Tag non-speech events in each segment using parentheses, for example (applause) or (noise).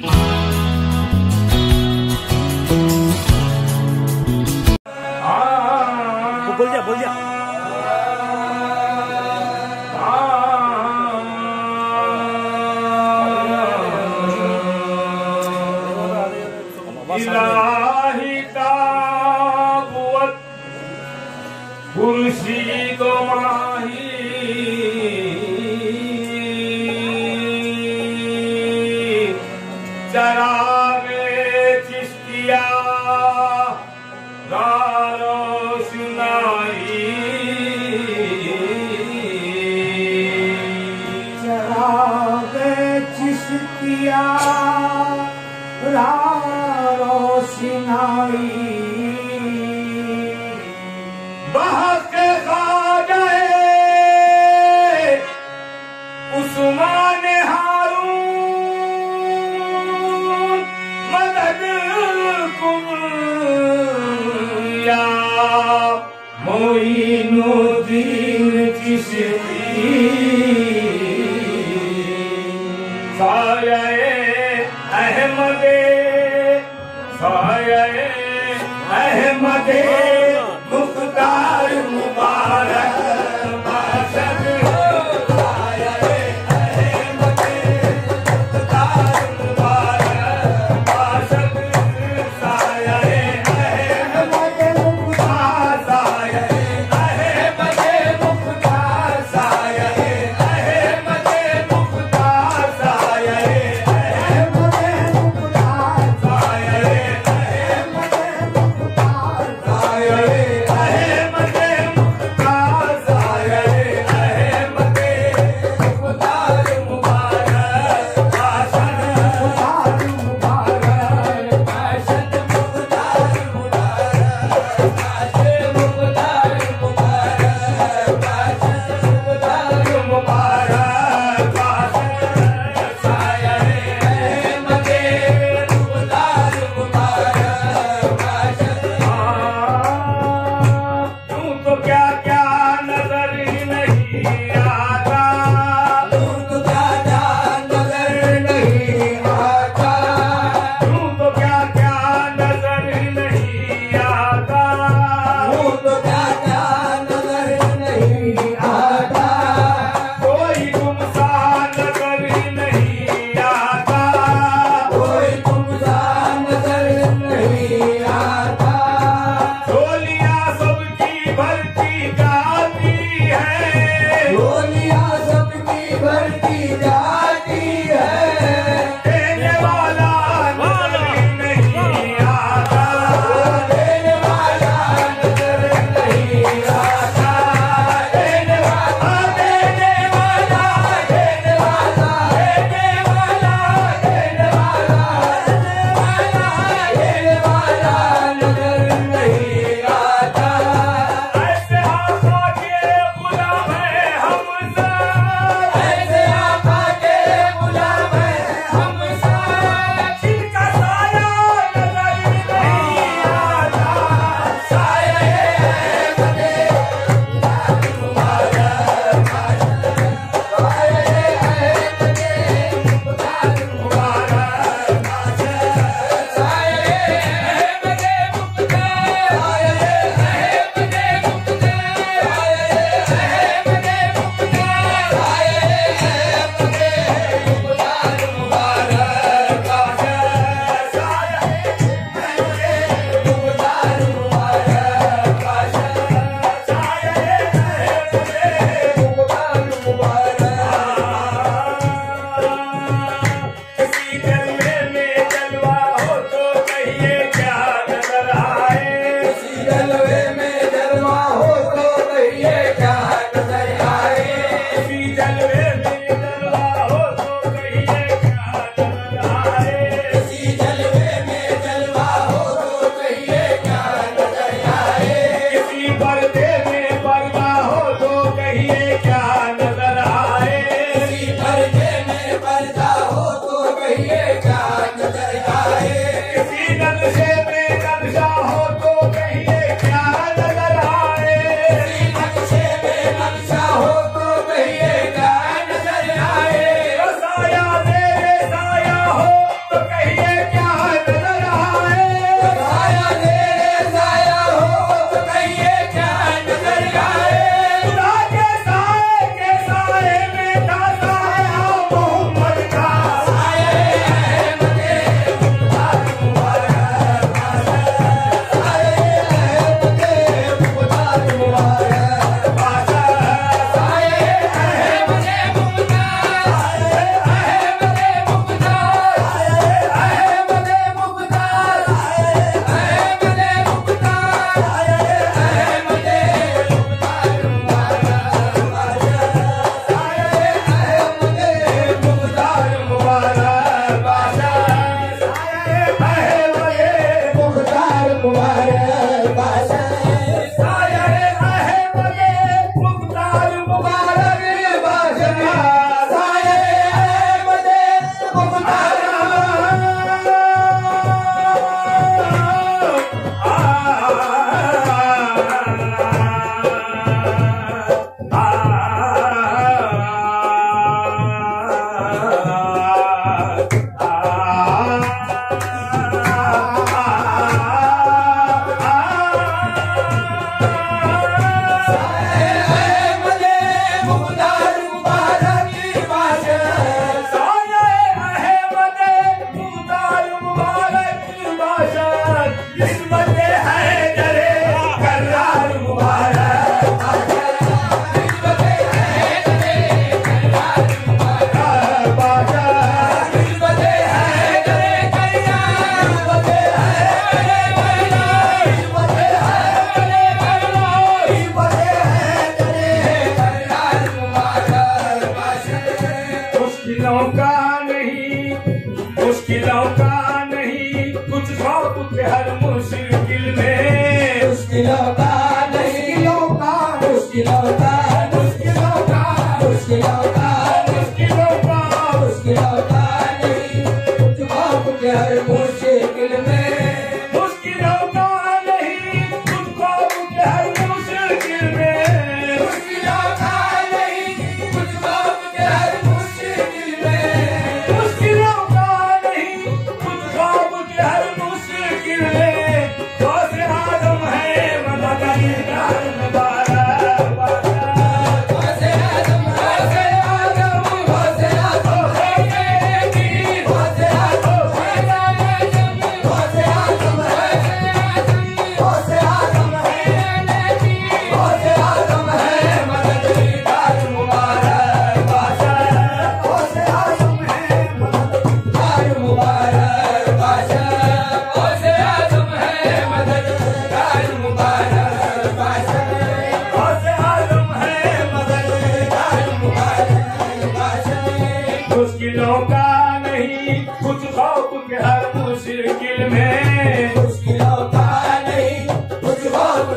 Oh, (laughs) day.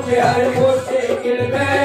बहुत के हर मुश्किल में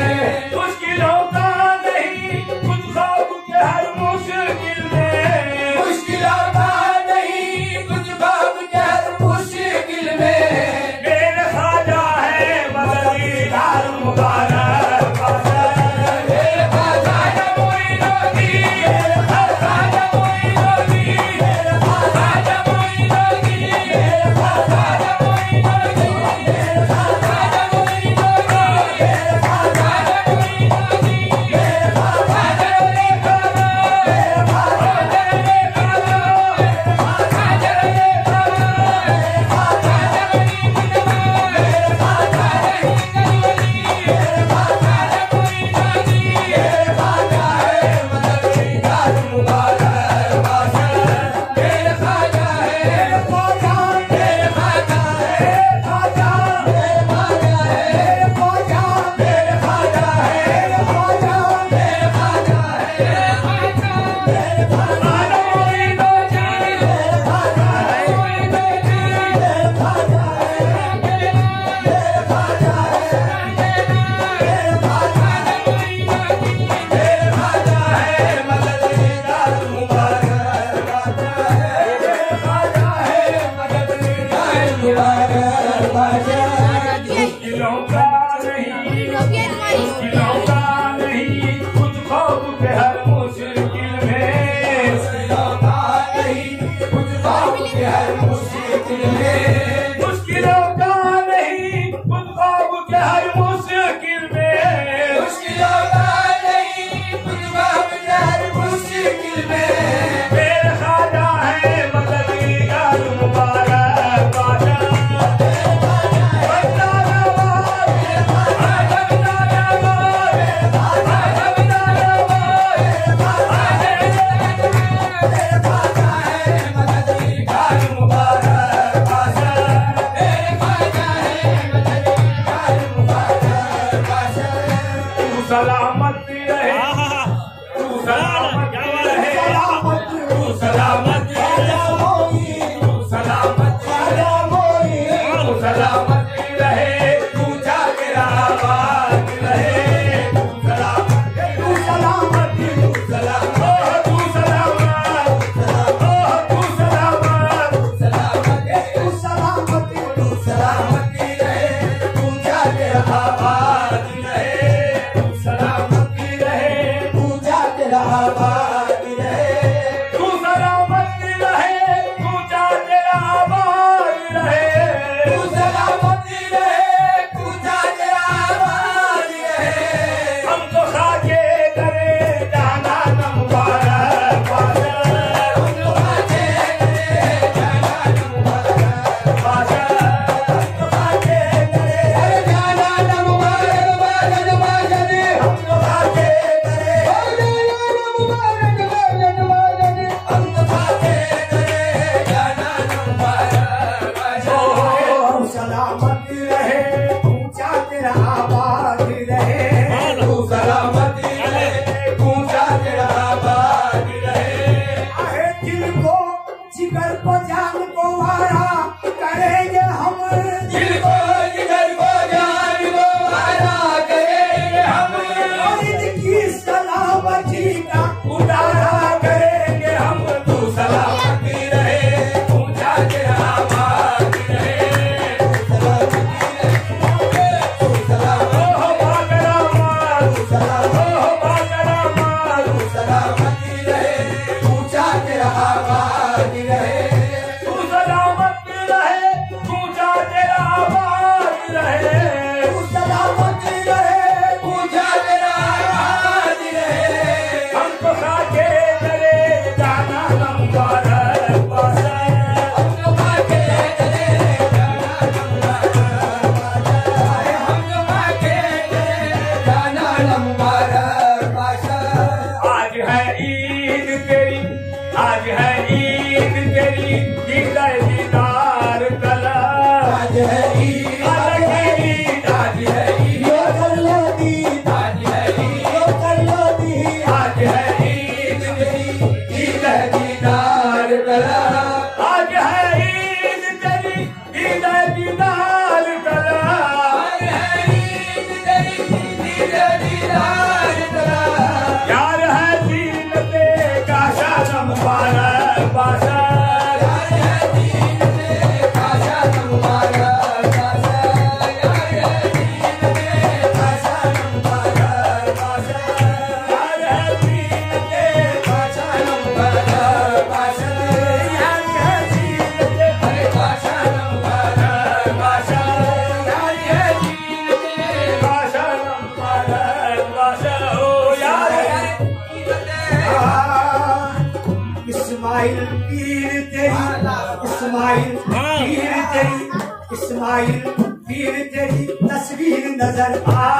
नजर आ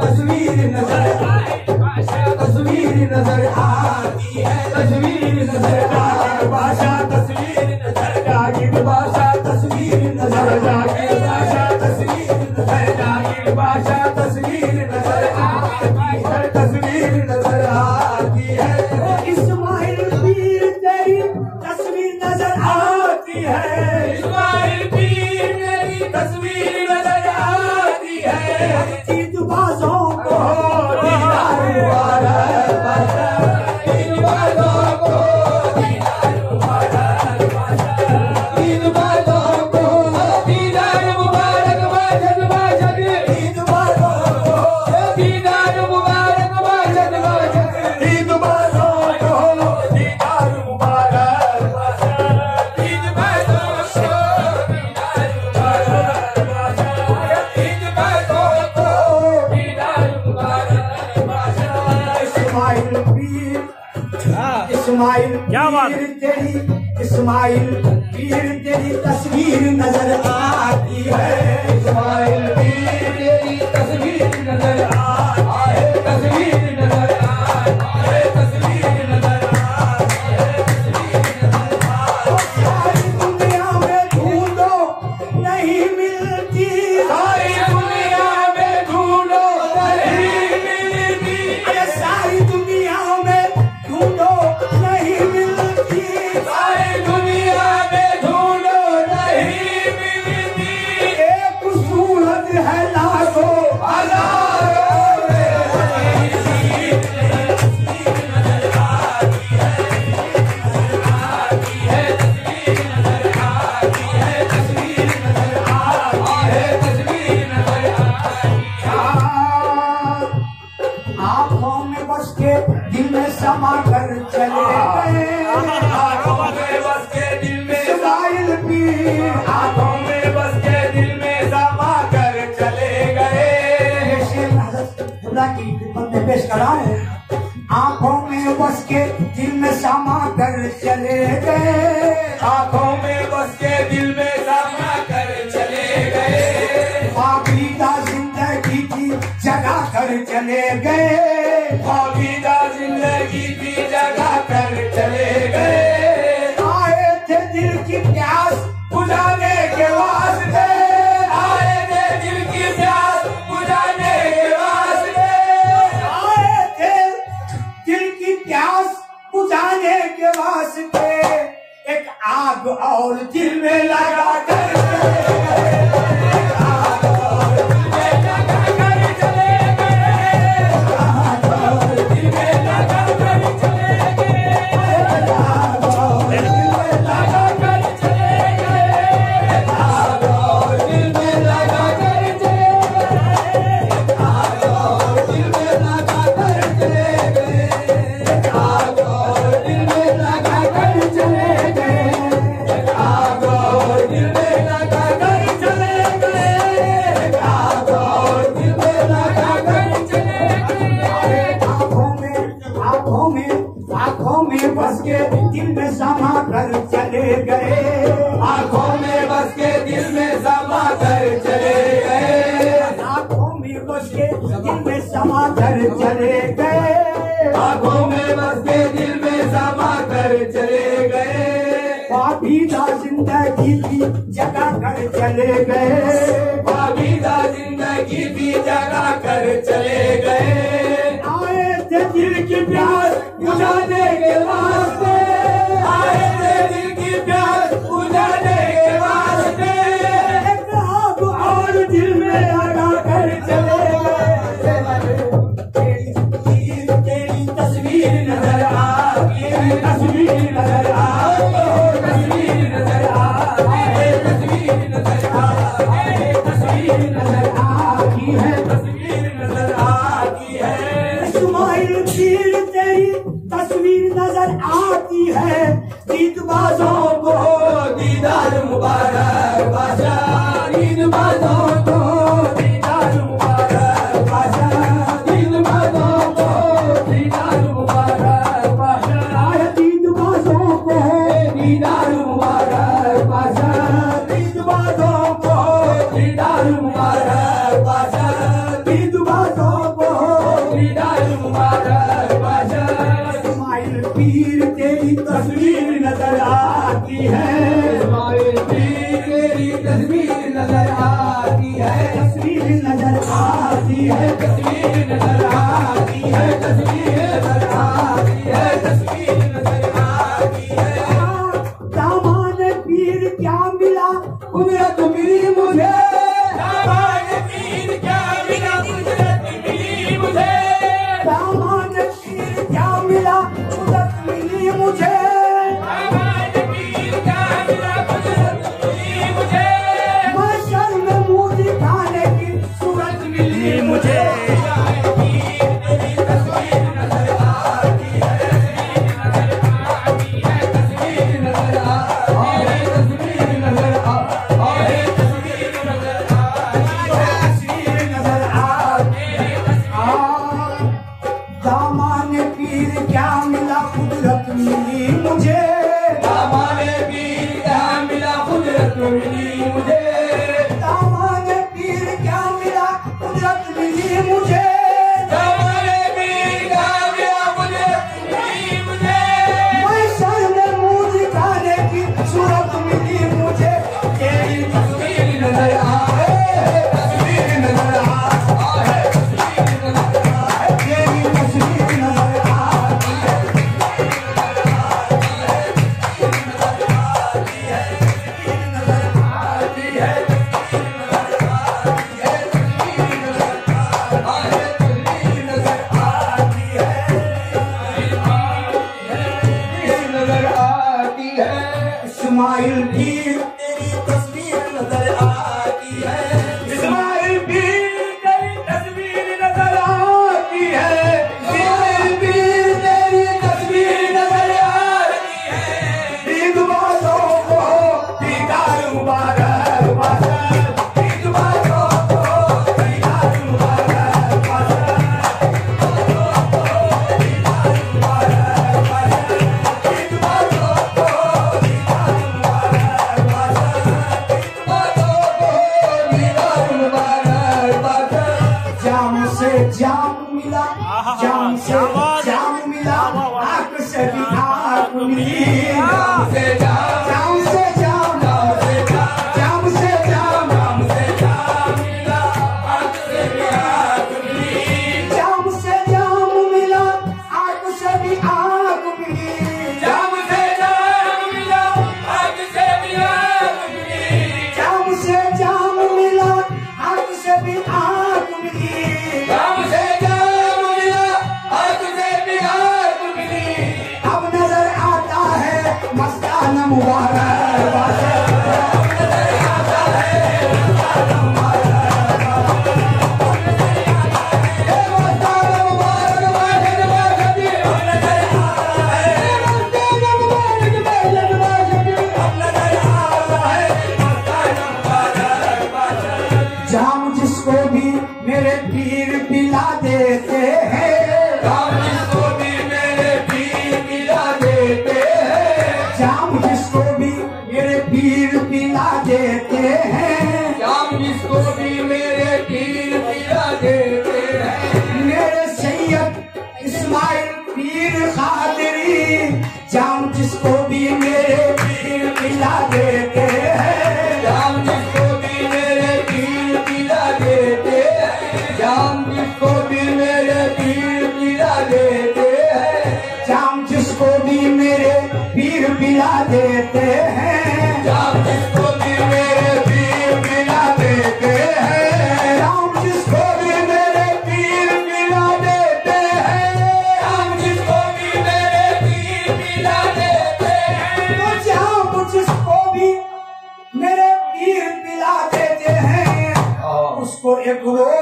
तज़मीर नज़र तस्वीर नज़र तस्वीर नज़र आती है। इस्माइल पीर तेरी तस्वीर जिन समा कर चले गए। आँखों में बस के दिल में समा कर चले गए। पापी का ज़िंदगी की जगा कर चले गए। ज़िंदगी भी जगा कर चले गए। भागीदा ज़िंदगी भी जगा कर चले गए आए थे दिल प्यार।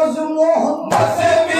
I'm a Mohammed.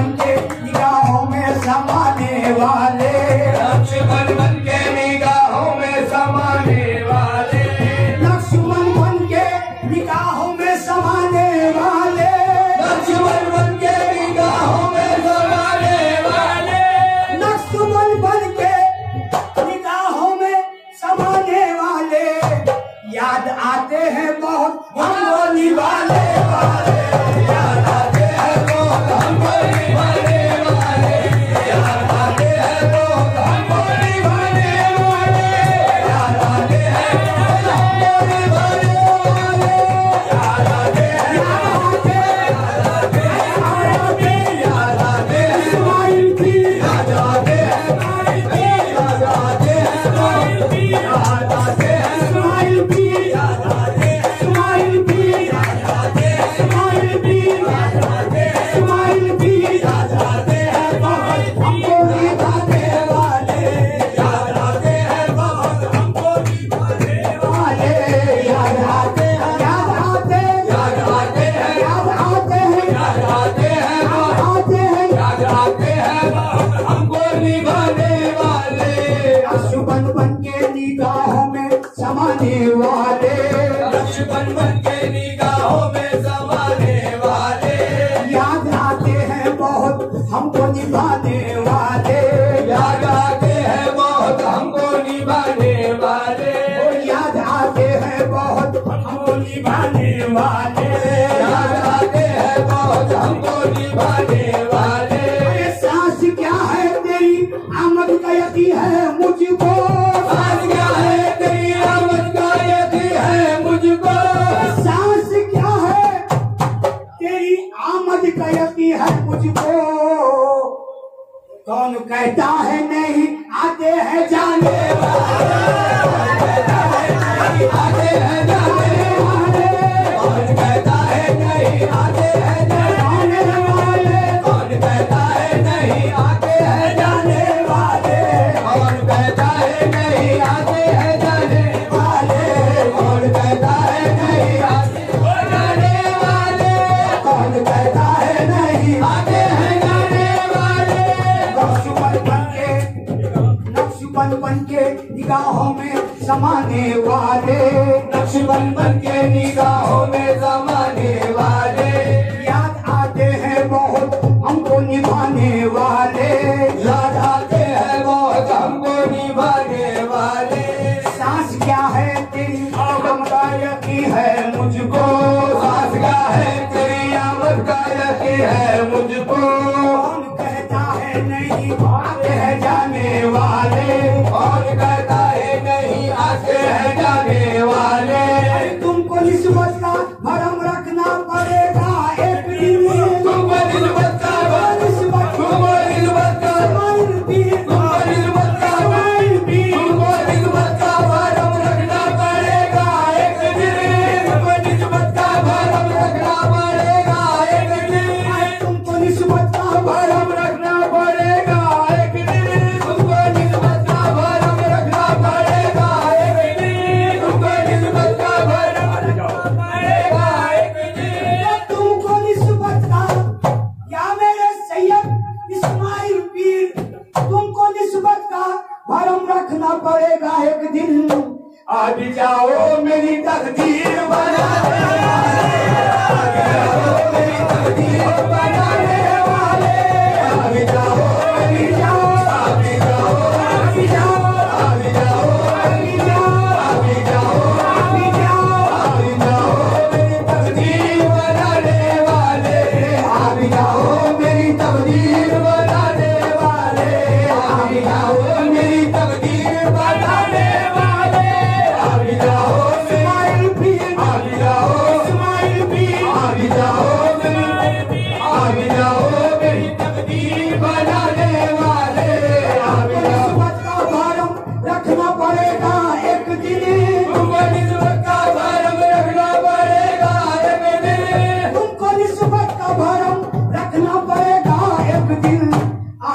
Monday.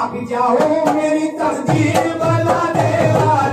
आप क्या मेरी तस्वीर बना देवा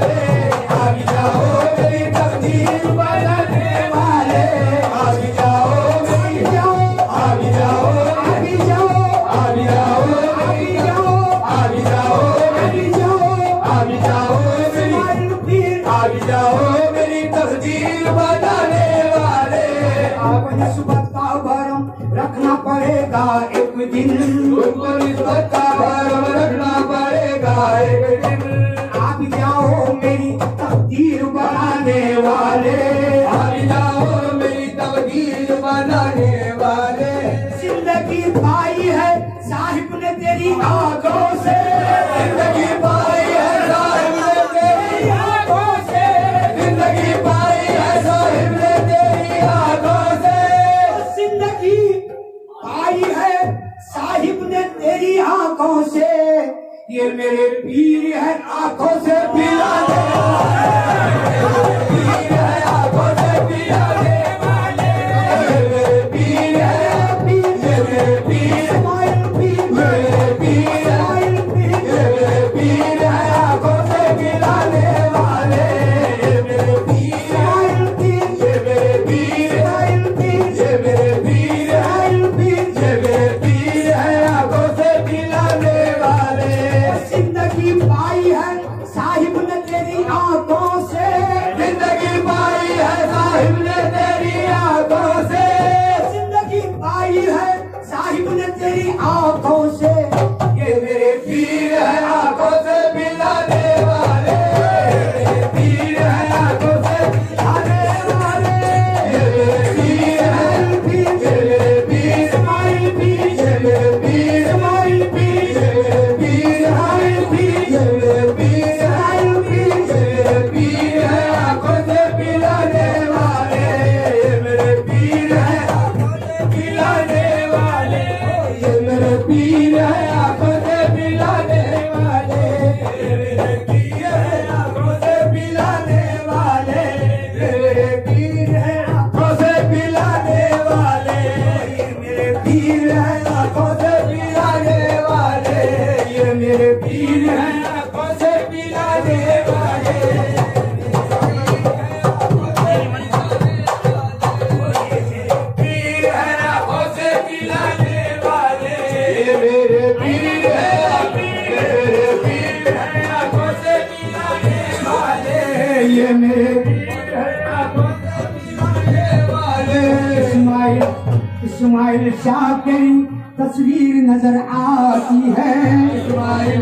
शाकरी तस्वीर नज़र आती है। इस्माइल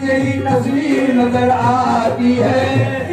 तेरी तस्वीर नज़र आती है।